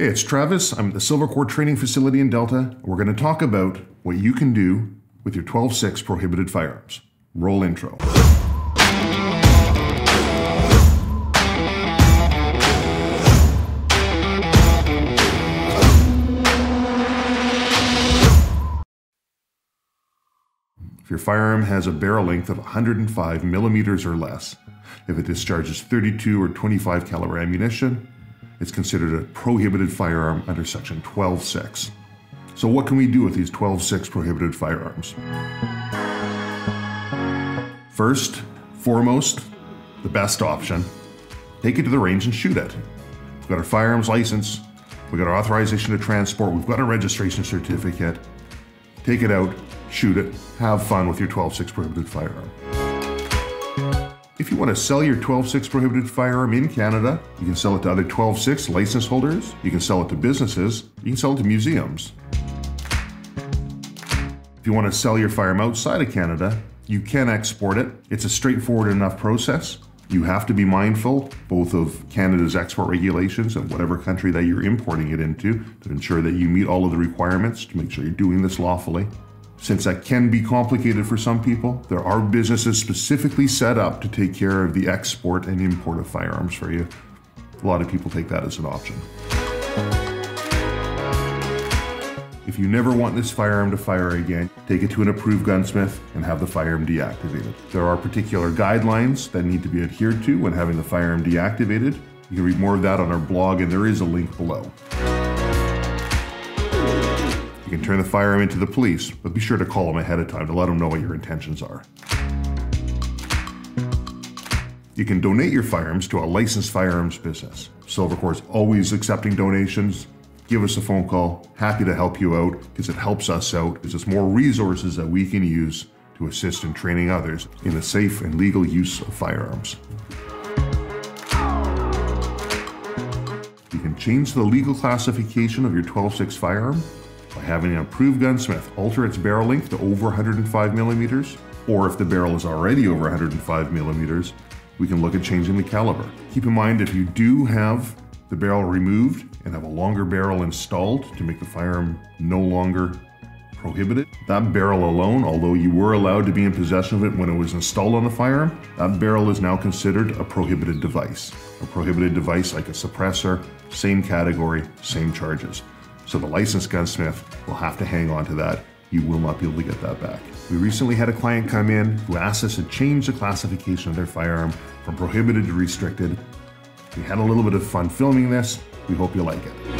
Hey, it's Travis. I'm at the Silvercore Training Facility in Delta. We're going to talk about what you can do with your 12.6 prohibited firearms. Roll intro. If your firearm has a barrel length of 105 millimeters or less, if it discharges 32 or 25 caliber ammunition, it's considered a prohibited firearm under Section 12.6. So what can we do with these 12.6 prohibited firearms? First, foremost, the best option, take it to the range and shoot it. We've got our firearms license, we've got our authorization to transport, we've got a registration certificate. Take it out, shoot it, have fun with your 12.6 prohibited firearm. If you want to sell your 12.6 prohibited firearm in Canada, you can sell it to other 12.6 license holders, you can sell it to businesses, you can sell it to museums. If you want to sell your firearm outside of Canada, you can export it. It's a straightforward enough process. You have to be mindful both of Canada's export regulations and whatever country that you're importing it into to ensure that you meet all of the requirements to make sure you're doing this lawfully. Since that can be complicated for some people, there are businesses specifically set up to take care of the export and import of firearms for you. A lot of people take that as an option. If you never want this firearm to fire again, take it to an approved gunsmith and have the firearm deactivated. There are particular guidelines that need to be adhered to when having the firearm deactivated. You can read more of that on our blog, and there is a link below. You can turn the firearm into the police, but be sure to call them ahead of time to let them know what your intentions are. You can donate your firearms to a licensed firearms business. Silvercore is always accepting donations. Give us a phone call. Happy to help you out because it helps us out, gives us more resources that we can use to assist in training others in the safe and legal use of firearms. You can change the legal classification of your 12.6 firearm having an approved gunsmith alter its barrel length to over 105 millimeters, or if the barrel is already over 105 millimeters, we can look at changing the caliber. Keep in mind if you do have the barrel removed and have a longer barrel installed to make the firearm no longer prohibited. That barrel alone, although you were allowed to be in possession of it when it was installed on the firearm, that barrel is now considered a prohibited device. A prohibited device like a suppressor, same category, same charges. So the licensed gunsmith will have to hang on to that. You will not be able to get that back. We recently had a client come in who asked us to change the classification of their firearm from prohibited to restricted. We had a little bit of fun filming this. We hope you like it.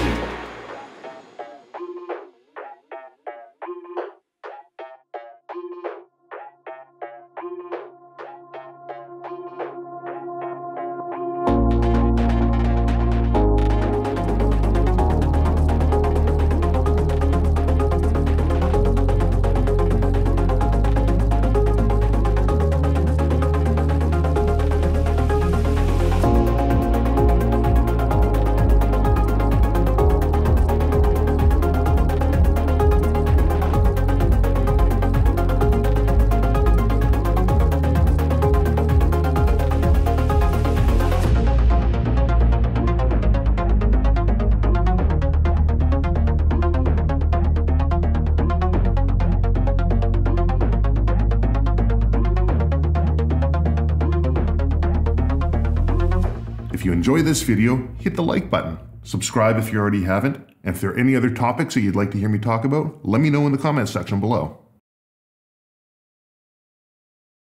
If you enjoy this video, hit the like button. Subscribe if you already haven't. And if there are any other topics that you'd like to hear me talk about, let me know in the comments section below.